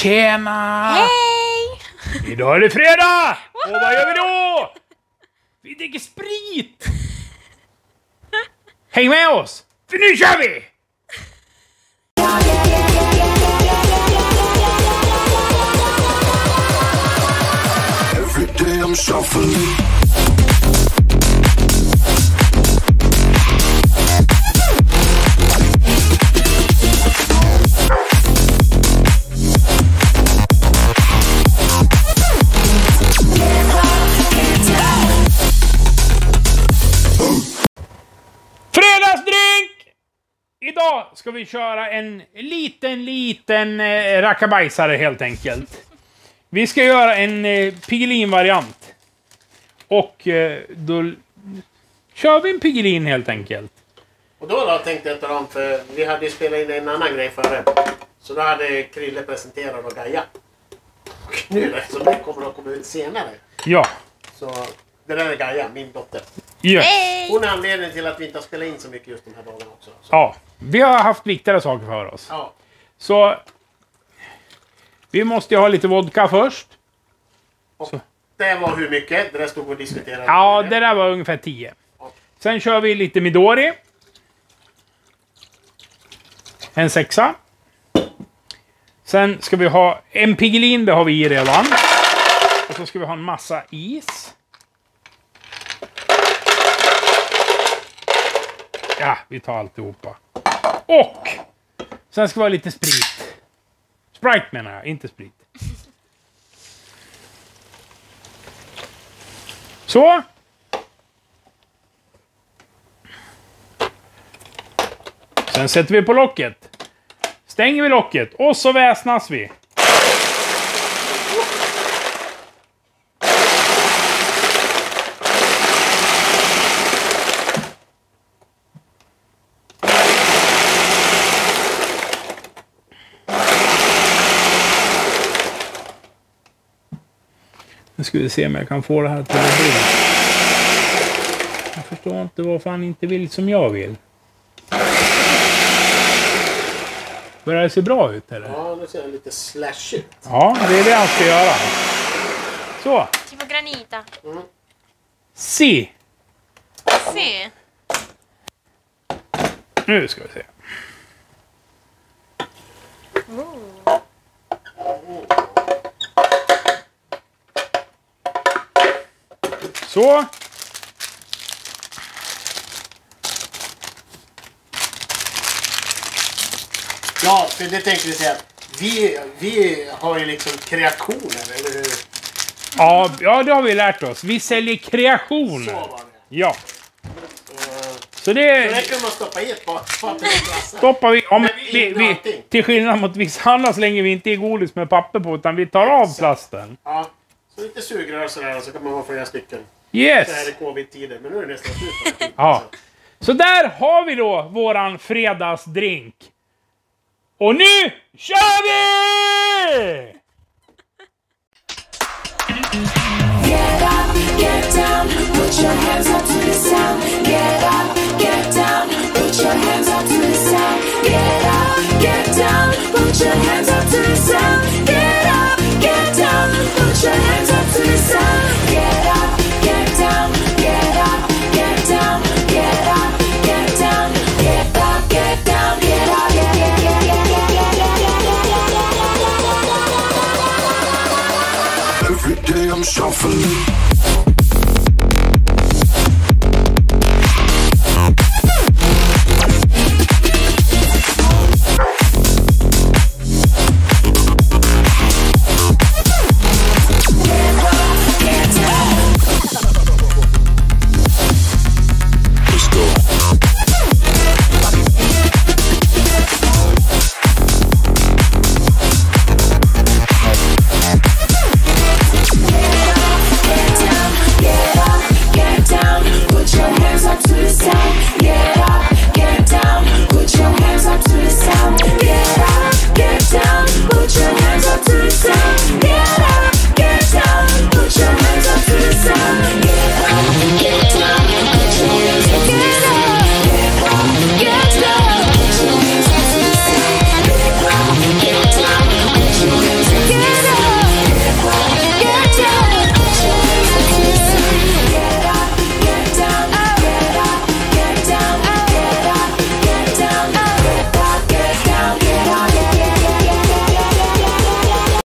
Tjena! Hej! Idag är det fredag! Och vad gör vi då? Vi dricker sprit! Häng med oss! För nu kör vi! Every day I'm shuffling. Idag ska vi köra en liten, liten eh, rackabajsare helt enkelt. Vi ska göra en eh, Piggelin-variant. Och eh, då kör vi en Piggelin helt enkelt. Och då, då tänkte jag tala om, för vi hade ju spelat in en annan grej före. Så då hade Krille presenterat och Gaia. Och nu eftersom det kommer att komma ut senare. Ja. Så det där är Gaia, min dotter. Yes. Hon är anledningen till att vi inte har spelat in så mycket just de här dagarna också. Så, Ja. Vi har haft viktigare saker för oss. ja. Så... Vi måste ju ha lite vodka först. Och det var hur mycket? Det där stod och diskuterade. Ja, det där var ungefär 10. Sen kör vi lite Midori. En sexa. Sen ska vi ha en Piggelin, det har vi i redan. Och så ska vi ha en massa is. Ja, vi tar alltihopa. Och! Sen ska vi ha lite sprit. Sprite menar jag, inte sprit. Så. Sen sätter vi på locket. Stänger vi locket och så väsnas vi. Nu ska vi se om jag kan få det här till att bli. Jag förstår inte varför han inte vill som jag vill. Börjar det se bra ut eller? Ja, nu ser den lite slash ut. Ja, det är det han ska göra. Så. Tipo granita. Si. Se. Nu ska vi se. Så. Ja, för det tänkte vi säga. Vi, vi har ju liksom kreationer, eller hur? Ja, ja, det har vi lärt oss. Vi säljer kreationer. Så var det. Ja. Så Det det räcker med att stoppa i ett glassar. stoppar vi. Ja, men vi, vi, allting. till skillnad mot vissa andra slänger vi inte i godis med papper på, utan vi tar av plasten. Ja, så lite sugrör sådär så kan man ha flera stycken. Yes! Så här i covid-tider, men nu är det nästan slut. på. Ja. Så där har vi då våran fredagsdrink. Och nu kör vi! Get up, get down, put your hands up to the sound. Get up, get down, put your hands up to the sound. Get up, get down, put your hands up to the sound. Get up, get down, put your hands for me.